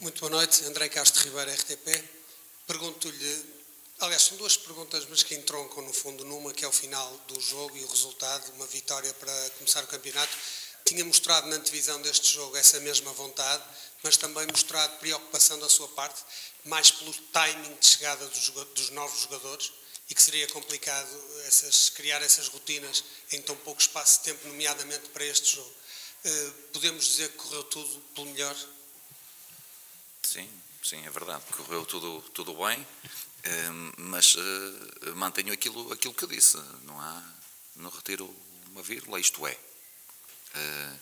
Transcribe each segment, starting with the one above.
Muito boa noite, André Castro Ribeiro, RTP. Pergunto-lhe, aliás, são duas perguntas, mas que entroncam no fundo numa, que é o final do jogo e o resultado, uma vitória para começar o campeonato. Tinha mostrado na antevisão deste jogo essa mesma vontade, mas também mostrado preocupação da sua parte, mais pelo timing de chegada dos, dos novos jogadores e que seria complicado essas, criar essas rotinas em tão pouco espaço de tempo, nomeadamente para este jogo. Uh, podemos dizer que correu tudo pelo melhor? Sim, sim, é verdade. Correu tudo, tudo bem, ehm, mas eh, mantenho aquilo, aquilo que disse. Não há, não retiro uma vírgula, isto é. Eh,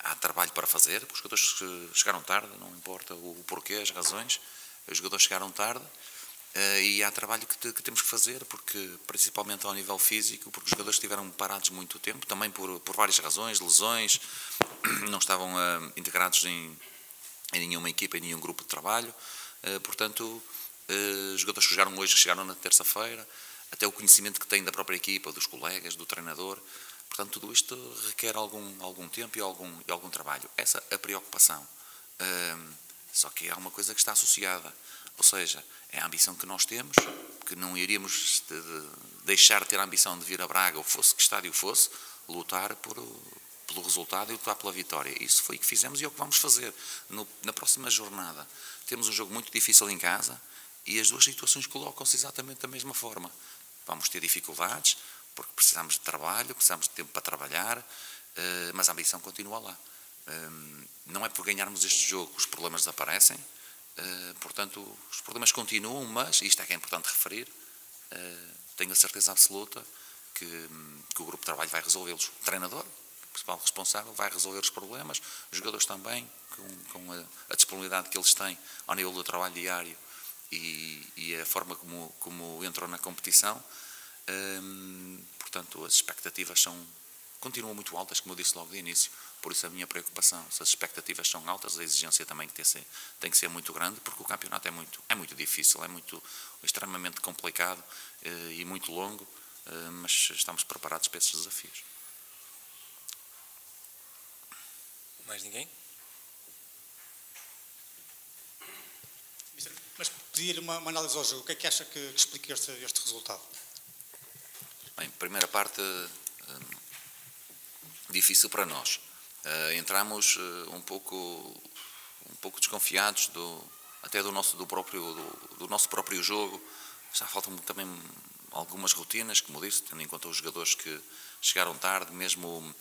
há trabalho para fazer, os jogadores chegaram tarde, não importa o porquê, as razões, os jogadores chegaram tarde eh, e há trabalho que, que, temos que fazer, porque principalmente ao nível físico, porque os jogadores estiveram parados muito tempo, também por, por várias razões, lesões, não estavam integrados em, em nenhuma equipa, em nenhum grupo de trabalho. Eh, portanto, eh, jogadores que jogaram hoje, que chegaram na terça-feira, até o conhecimento que têm da própria equipa, dos colegas, do treinador. Portanto, tudo isto requer algum, algum tempo e algum, e algum trabalho. Essa é a preocupação. Eh, só que há uma coisa que está associada, ou seja, é a ambição que nós temos, que não iríamos de deixar de ter a ambição de vir a Braga, ou fosse que estádio fosse, lutar por, pelo resultado e lutar pela vitória. Isso foi o que fizemos e é o que vamos fazer. No, na próxima jornada temos um jogo muito difícil em casa e as duas situações colocam-se exatamente da mesma forma. Vamos ter dificuldades, porque precisamos de trabalho, precisamos de tempo para trabalhar, eh, mas a ambição continua lá. Ehm, não é por ganharmos este jogo que os problemas desaparecem, eh, portanto, os problemas continuam, mas, isto é que é importante referir, eh, tenho a certeza absoluta que, que o grupo de trabalho vai resolvê-los. Treinador, principal responsável, vai resolver os problemas, os jogadores também, com, com a, a, disponibilidade que eles têm ao nível do trabalho diário e, e a forma como, como entram na competição. Hum, portanto, as expectativas são continuam muito altas, como eu disse logo de início. Por isso a minha preocupação, se as expectativas são altas, a exigência também tem que, ser, tem que ser muito grande, porque o campeonato é muito, é muito difícil, é muito extremamente complicado eh, e muito longo, eh, mas estamos preparados para esses desafios. Mais ninguém? Mas pedir uma, uma, análise ao jogo, o que é que acha que, explica este, este resultado? Bem, primeira parte, hum, difícil para nós. Uh, entramos uh, um pouco um pouco desconfiados do até do nosso do próprio do, do, nosso próprio jogo já faltam também algumas rotinas como disse tendo em conta os jogadores que chegaram tarde mesmo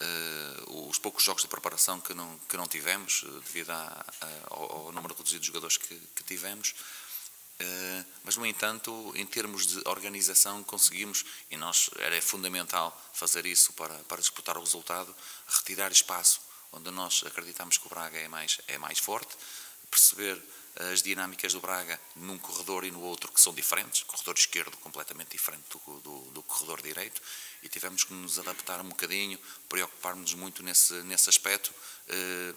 Uh, os poucos jogos de preparação que não, que não tivemos, uh, devido a, ao, ao, número reduzido de jogadores que, que tivemos. Uh, mas, no entanto, em termos de organização, conseguimos, e nós era fundamental fazer isso para, para disputar o resultado, retirar espaço onde nós acreditamos que o Braga é mais, é mais forte, perceber as dinâmicas do Braga num corredor e no outro que são diferentes, corredor esquerdo completamente diferente do, do, do corredor direito, e tivemos que nos adaptar um bocadinho, preocupar-nos muito nesse, nesse aspecto, eh,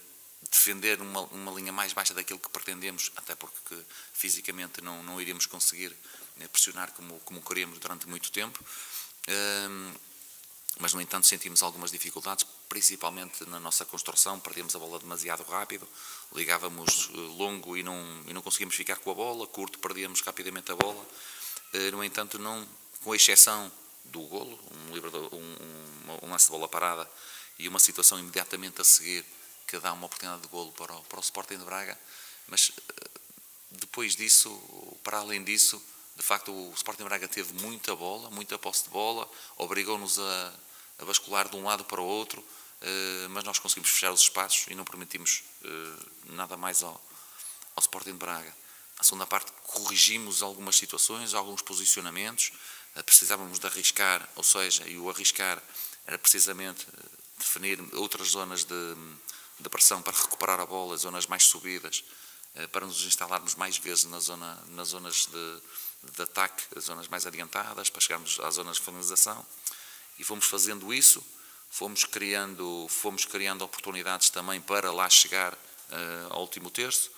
defender uma, uma linha mais baixa daquilo que pretendemos, até porque fisicamente não, não iríamos conseguir eh, pressionar como, como queríamos durante muito tempo. Eh, mas, no entanto, sentimos algumas dificuldades, principalmente na nossa construção, perdemos a bola demasiado rápido, ligávamos eh, longo e não, e não conseguíamos ficar com a bola, curto, perdíamos rapidamente a bola. Eh, no entanto, não, com exceção do golo, um, um, um lance de bola parada e uma situação imediatamente a seguir que dá uma oportunidade de golo para o, para o Sporting de Braga, mas eh, depois disso, para além disso, de facto o Sporting Braga teve muita bola, muita posse de bola, obrigou-nos a, a bascular de um lado para o outro, eh, mas nós conseguimos fechar os espaços e não permitimos eh, nada mais ao, ao Sporting Braga. Na segunda parte corrigimos algumas situações, alguns posicionamentos, eh, precisávamos de arriscar, ou seja, e o arriscar era precisamente definir outras zonas de, de pressão para recuperar a bola, zonas mais subidas, para nos instalarmos mais vezes na zona, nas zonas de, de ataque, as zonas mais adiantadas, para chegarmos às zonas de finalização. E fomos fazendo isso, fomos criando, fomos criando oportunidades também para lá chegar uh, ao último terço.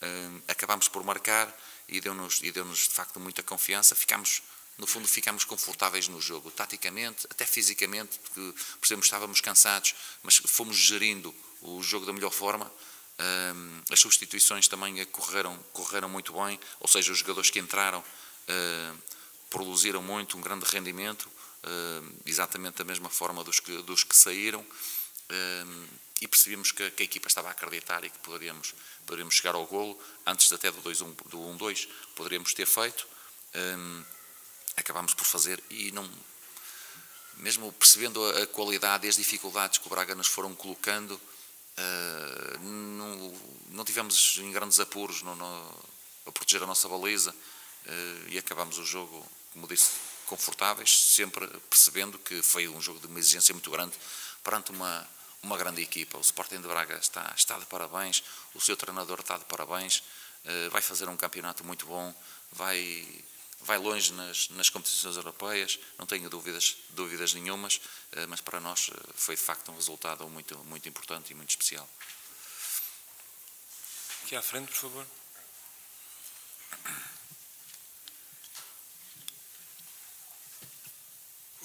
Uh, acabámos por marcar e deu-nos e deu-nos de facto muita confiança. Ficámos no fundo ficámos confortáveis no jogo, taticamente, até fisicamente, porque percebemos que estávamos cansados, mas fomos gerindo o jogo da melhor forma as substituições também correram, correram muito bem, ou seja, os jogadores que entraram produziram muito, um grande rendimento, exatamente da mesma forma dos que, dos que saíram, e percebemos que, que, a equipa estava a acreditar e que poderíamos, poderíamos chegar ao golo, antes até do 1-2, do 1-2, poderíamos ter feito, acabámos por fazer e não mesmo percebendo a, qualidade e as dificuldades que o Braga nos foram colocando, uh, não, não, tivemos em grandes apuros no, no, a proteger a nossa baliza uh, e acabamos o jogo, como disse, confortáveis, sempre percebendo que foi um jogo de uma exigência muito grande perante uma, uma grande equipa. O Sporting de Braga está, está de parabéns, o seu treinador está de parabéns, uh, vai fazer um campeonato muito bom, vai vai longe nas, nas competições europeias, não tenho dúvidas, dúvidas nenhumas, eh, mas para nós eh, foi de facto um resultado muito, muito importante e muito especial. Aqui à frente, por favor.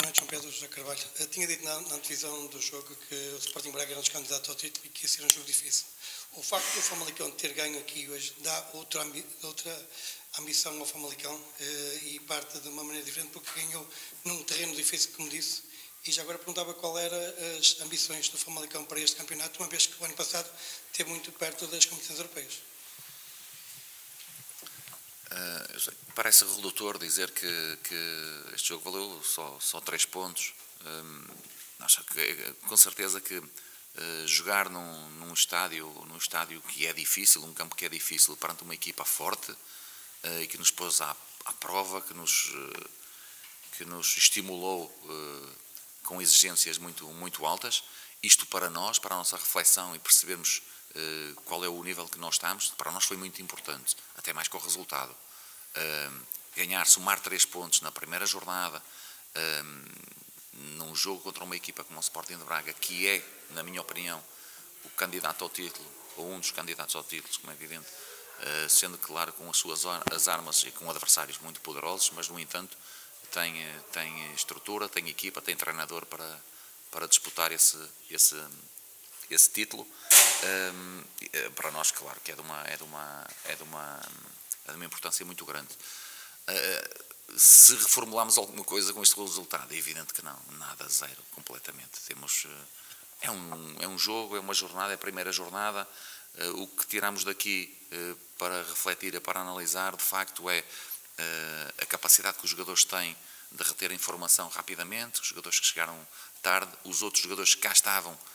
Noite, João Pedro José Carvalho. Eu tinha dito na, na do jogo que o Sporting Braga era um dos candidatos ao título e que ia ser um jogo difícil. O facto do Famalicão ter ganho aqui hoje dá outra, outra ambição ao Famalicão eh, e parte de uma maneira diferente porque ganhou num terreno difícil, como disse. E já agora perguntava qual eram as ambições do Famalicão para este campeonato, uma vez que o ano passado esteve muito perto das competições europeias. Uh, parece redutor dizer que, que, este jogo valeu só, só três pontos. Um, acho que, com certeza que uh, jogar num, num, estádio, num estádio que é difícil, um campo que é difícil, perante uma equipa forte uh, e que nos pôs à, à prova, que nos, que nos estimulou com exigências muito, muito altas, isto para nós, para a nossa reflexão e percebermos eh, qual é o nível que nós estamos, para nós foi muito importante, até mais com o resultado. ganhar, somar três pontos na primeira jornada, num jogo contra uma equipa como o Sporting de Braga, que é, na minha opinião, o candidato ao título, ou um dos candidatos ao título, como é evidente, eh, sendo claro com as suas as armas e com adversários muito poderosos, mas no entanto tem, tem estrutura, tem equipa, tem treinador para, para disputar esse, esse, esse título. Um, eh, para nós, claro, que é de uma, é de uma, é de uma, é de uma importância muito grande. Uh, se reformularmos alguma coisa com este resultado, é evidente que não, nada, zero, completamente. Temos, uh, é, um, é um jogo, é uma jornada, é a primeira jornada. Uh, o que tiramos daqui para refletir, para analisar, de facto, é a capacidade que os jogadores têm de reter informação rapidamente, os jogadores que chegaram tarde, os outros jogadores que cá estavam eh,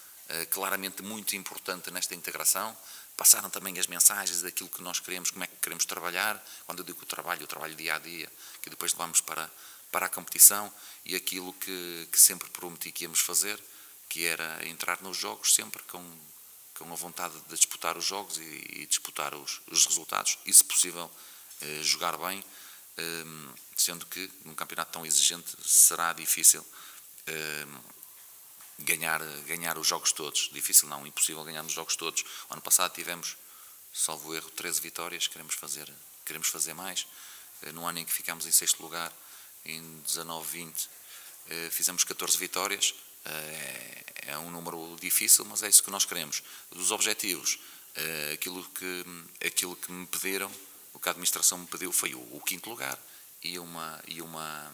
claramente muito importante nesta integração. Passaram também as mensagens daquilo que nós queremos, como é que queremos trabalhar. Quando eu digo o trabalho, o trabalho dia a dia, que depois levamos para, para a competição e aquilo que, que sempre prometi que íamos fazer, que era entrar nos jogos sempre com, com a vontade de disputar os jogos e, e disputar os, os, resultados e, se possível, eh, jogar bem, eh, sendo que num campeonato tão exigente será difícil eh, ganhar, ganhar os jogos todos. Difícil não, impossível ganhar os jogos todos. O ano passado tivemos, salvo erro, 13 vitórias, queremos fazer, queremos fazer mais. Eh, no ano em que ficámos em sexto lugar, em 19, 20, eh, fizemos 14 vitórias. Eh, é um número difícil, mas é isso que nós queremos. Dos objetivos, aquilo que, aquilo que me pediram, o que a administração me pediu foi o, o quinto lugar e uma, e uma,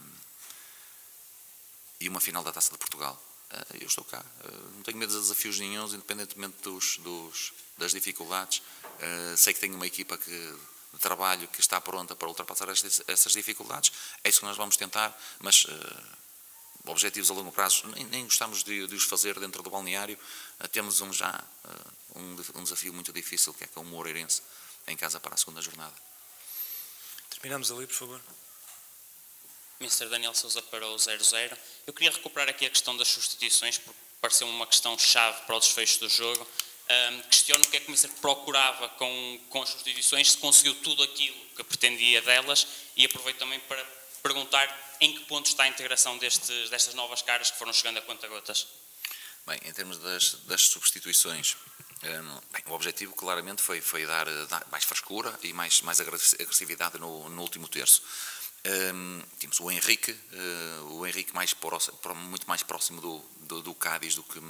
e uma final da Taça de Portugal. Eh, eu estou cá. Eh, não tenho medo de desafios nenhums, independentemente dos, dos, das dificuldades. Eh, sei que tenho uma equipa que, de trabalho que está pronta para ultrapassar essas dificuldades. É isso que nós vamos tentar, mas objetivos a longo prazo nem, nem gostamos de, de, os fazer dentro do balneário. temos um, já um, um, desafio muito difícil, que é com o Moreirense, em casa para a segunda jornada. Terminamos ali, por favor. Mr. Daniel Souza para o 0-0. Eu queria recuperar aqui a questão das substituições, porque pareceu uma questão chave para o desfecho do jogo. Um, questiono o que é que o Mister procurava com, com as substituições, se conseguiu tudo aquilo que pretendia delas e aproveito também para perguntar em que ponto está a integração destes, destas novas caras que foram chegando a conta-gotas. Bem, em termos das, das substituições, um, bem, o objetivo claramente foi, foi dar, dar, mais frescura e mais, mais agressividade no, no último terço. Um, tínhamos o Henrique, uh, o Henrique mais próximo, muito mais próximo do, do, do Cádiz do que,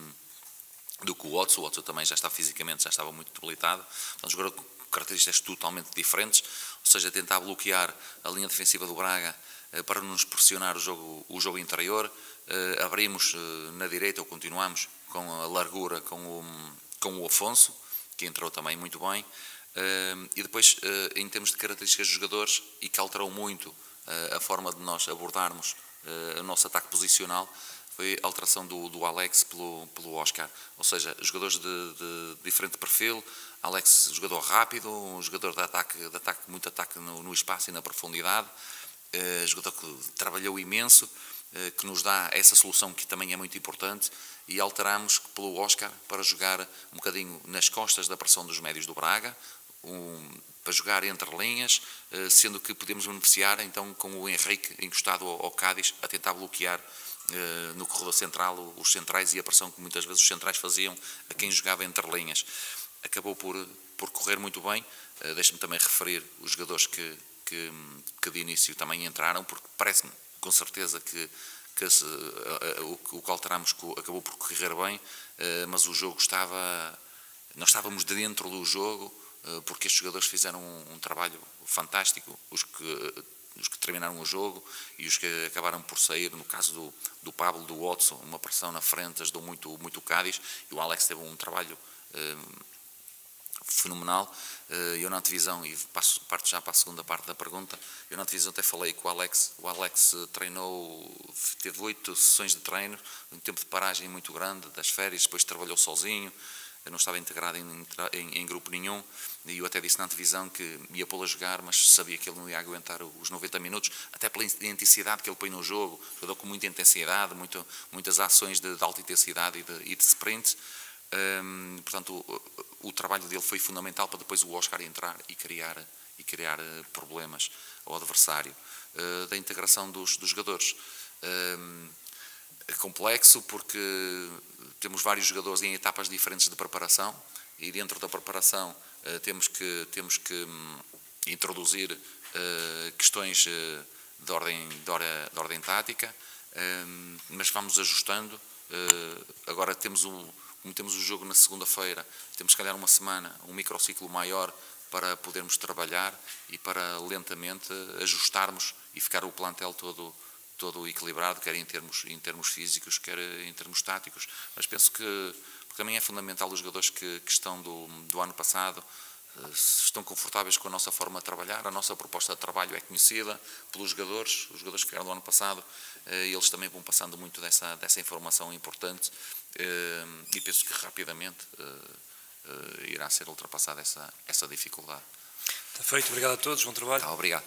do que o Watson. O Watson também já está fisicamente, já estava muito debilitado. Portanto, jogador com características totalmente diferentes, ou seja, tentar bloquear a linha defensiva do Braga eh, para nos pressionar o jogo, o jogo interior. Eh, abrimos na direita ou continuamos com a largura com o, com o Afonso, que entrou também muito bem. E depois, em termos de características dos jogadores, e que alterou muito a forma de nós abordarmos o nosso ataque posicional, foi a alteração do, do Alex pelo, pelo Oscar. Ou seja, jogadores de, de, diferente perfil. Alex, jogador rápido, um jogador de ataque, de ataque muito ataque no, no espaço e na profundidade. Uh, jogador que trabalhou imenso, uh, que nos dá essa solução que também é muito importante. E alteramos pelo Oscar para jogar um bocadinho nas costas da pressão dos médios do Braga, um, para jogar entre linhas, uh, sendo que podemos beneficiar então com o Henrique encostado ao, Cádiz a tentar bloquear eh, no corredor central os centrais e a pressão que muitas vezes os centrais faziam a quem jogava entre linhas. Acabou por, por correr muito bem. Eh, deixe-me também referir os jogadores que, que, que de início também entraram, porque parece-me com certeza que, que eh, o, o que alteramos acabou por correr bem, mas o jogo estava. Nós estávamos dentro do jogo, porque estes jogadores fizeram um, um trabalho fantástico, os que os que terminaram o jogo e os que acabaram por sair, no caso do, do Pablo, do Watson, uma pressão na frente, ajudou muito, muito o Cádiz e o Alex teve um trabalho eh, fenomenal. Eh, eu na televisão, e passo, parto já para a segunda parte da pergunta, eu na televisão até falei que o Alex, o Alex treinou, teve oito sessões de treino, um tempo de paragem muito grande das férias, depois trabalhou sozinho, eu não estava integrado em, em, em, grupo nenhum, e eu até disse na televisão que ia pô-lo a jogar, mas sabia que ele não ia aguentar os 90 minutos, até pela intensidade que ele põe no jogo, jogador com muita intensidade, muito, muitas ações de, de alta intensidade e de, e de sprint, hum, portanto o, o, trabalho dele foi fundamental para depois o Oscar entrar e criar, e criar eh, problemas ao adversário. Uh, da integração dos, dos jogadores. Hum, complexo porque temos vários jogadores em etapas diferentes de preparação e dentro da preparação eh, temos que, temos que hum, introduzir eh, questões eh, de ordem, de de ordem tática, hum, mas vamos ajustando. Agora temos um, como temos o jogo na segunda-feira, temos se calhar uma semana, um microciclo maior para podermos trabalhar e para lentamente ajustarmos e ficar o plantel todo todo equilibrado, quer em termos, em termos físicos, quer em termos táticos. Mas penso que também é fundamental os jogadores que, que estão do, do ano passado eh, estão confortáveis com a nossa forma de trabalhar, a nossa proposta de trabalho é conhecida pelos jogadores, os jogadores que vieram do ano passado, eh, eles também vão passando muito dessa, dessa informação importante eh, e penso que rapidamente irá ser ultrapassada essa, essa dificuldade. Está feito, obrigado a todos, bom trabalho. Tá, obrigado.